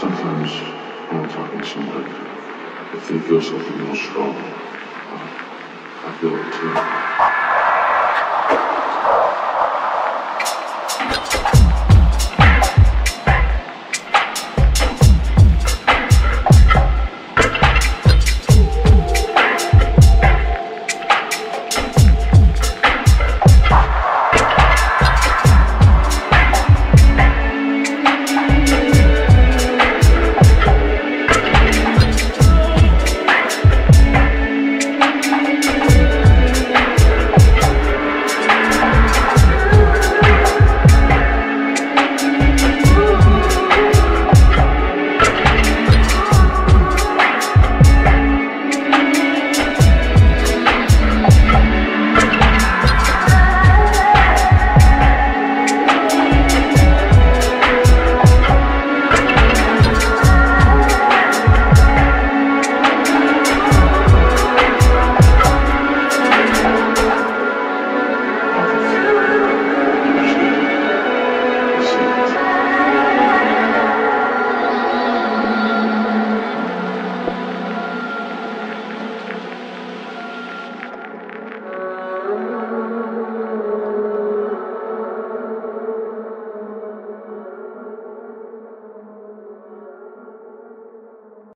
sometimes when I'm talking to somebody, if they feel something real strong, I feel it too.